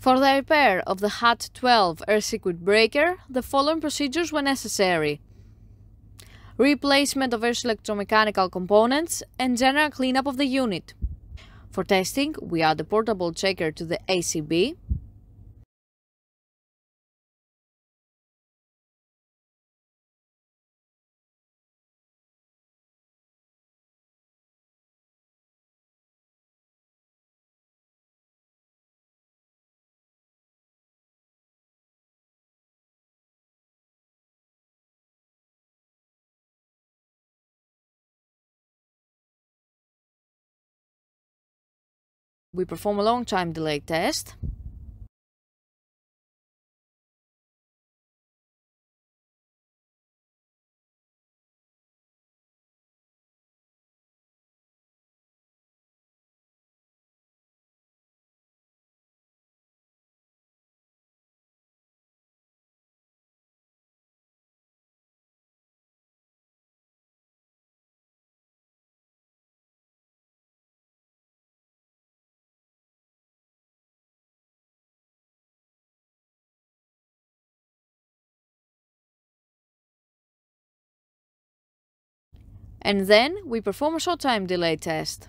For the repair of the HAT 12 air circuit breaker, the following procedures were necessary. Replacement of air electromechanical components and general cleanup of the unit. For testing, we add a portable checker to the ACB. We perform a long time delay test. And then we perform a short time delay test.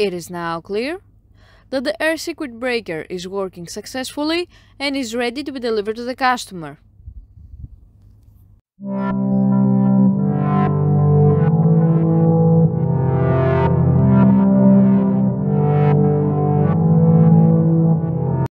It is now clear that the air circuit breaker is working successfully and is ready to be delivered to the customer.